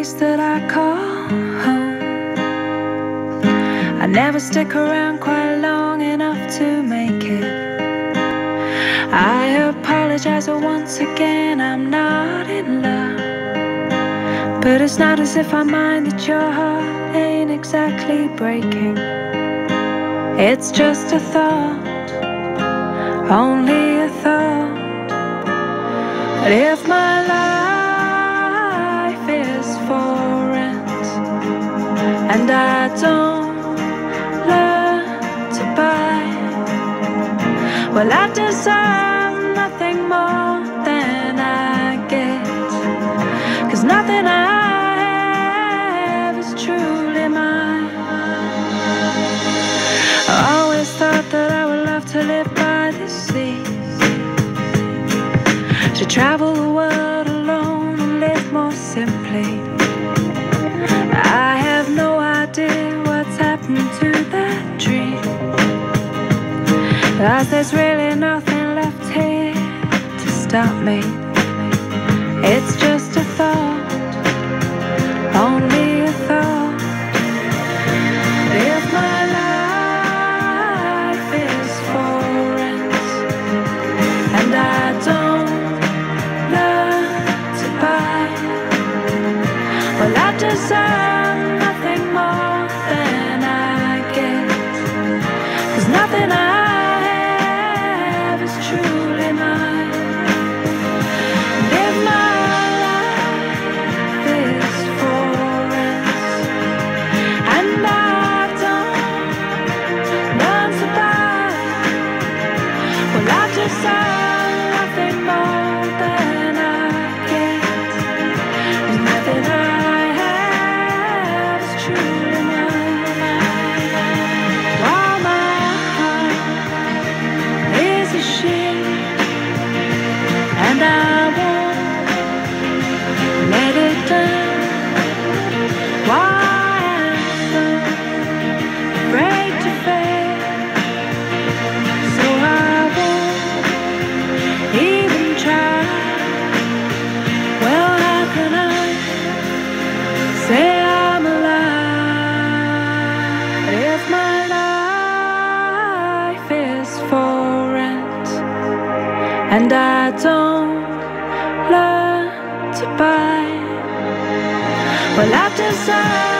place that I call home. I never stick around quite long enough to make it. I apologize once again, I'm not in love. But it's not as if I mind that your heart ain't exactly breaking. It's just a thought, only a thought. But if my life and I don't learn to buy. Well, I deserve nothing more than I get, cause nothing I I always thought that I would love to live by the sea, to travel Cause there's really nothing left here to stop me. It's just a thought, only a thought. If my life is for rent and I don't learn to buy, well, I deserve nothing more than I get. Cause nothing I and I don't learn to buy. Well, I've decided.